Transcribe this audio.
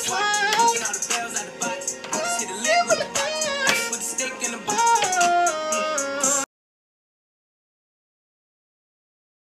That's why.